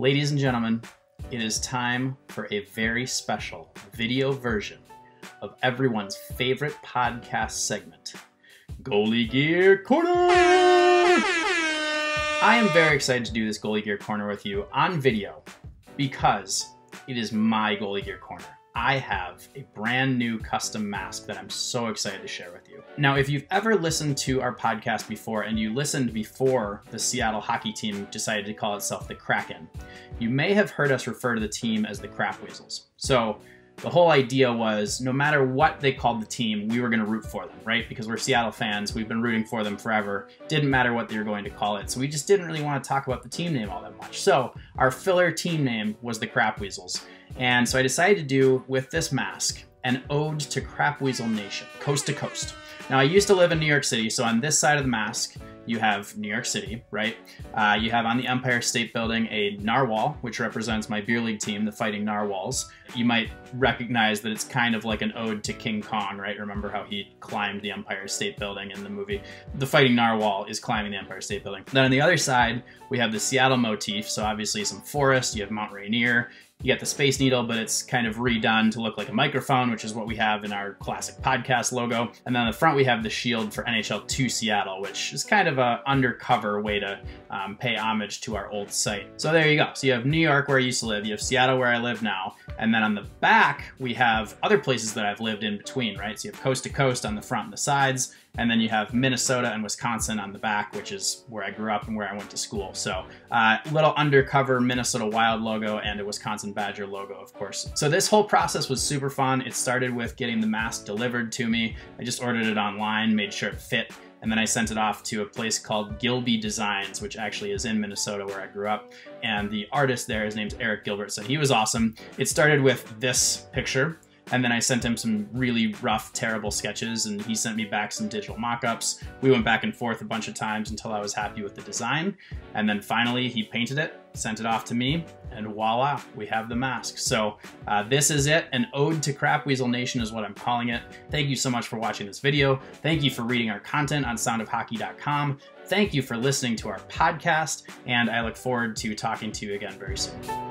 Ladies and gentlemen, it is time for a very special video version of everyone's favorite podcast segment, Goalie Gear Corner! I am very excited to do this Goalie Gear Corner with you on video because it is my Goalie Gear Corner. I have a brand new custom mask that I'm so excited to share with you. Now, if you've ever listened to our podcast before and you listened before the Seattle hockey team decided to call itself the Kraken, you may have heard us refer to the team as the Crap Weasels. So, the whole idea was no matter what they called the team, we were going to root for them, right? Because we're Seattle fans, we've been rooting for them forever. Didn't matter what they were going to call it. So we just didn't really want to talk about the team name all that much. So our filler team name was the Crap Weasels. And so I decided to do with this mask an ode to Crap Weasel Nation, coast to coast. Now I used to live in New York City, so on this side of the mask, you have New York City, right? Uh, you have on the Empire State Building a narwhal, which represents my beer league team, the Fighting Narwhals. You might recognize that it's kind of like an ode to King Kong, right? Remember how he climbed the Empire State Building in the movie? The Fighting Narwhal is climbing the Empire State Building. Then on the other side, we have the Seattle motif, so obviously some forest, you have Mount Rainier, you get the Space Needle, but it's kind of redone to look like a microphone, which is what we have in our classic podcast logo. And then on the front, we have the shield for NHL 2 Seattle, which is kind of a undercover way to um, pay homage to our old site. So there you go. So you have New York, where I used to live. You have Seattle, where I live now. And then on the back, we have other places that I've lived in between, right? So you have coast to coast on the front and the sides. And then you have Minnesota and Wisconsin on the back, which is where I grew up and where I went to school. So uh, little undercover Minnesota Wild logo and a Wisconsin Badger logo, of course. So this whole process was super fun. It started with getting the mask delivered to me. I just ordered it online, made sure it fit and then I sent it off to a place called Gilby Designs, which actually is in Minnesota where I grew up. And the artist there, his name's Eric Gilbert, so he was awesome. It started with this picture, and then I sent him some really rough, terrible sketches, and he sent me back some digital mock-ups. We went back and forth a bunch of times until I was happy with the design. And then finally he painted it, sent it off to me, and voila, we have the mask. So uh, this is it. An ode to Crap Weasel Nation is what I'm calling it. Thank you so much for watching this video. Thank you for reading our content on soundofhockey.com. Thank you for listening to our podcast, and I look forward to talking to you again very soon.